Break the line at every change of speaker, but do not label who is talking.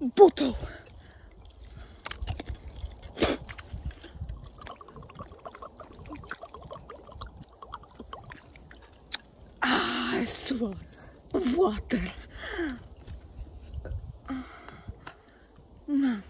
bottle. Ah, swan. Water. No.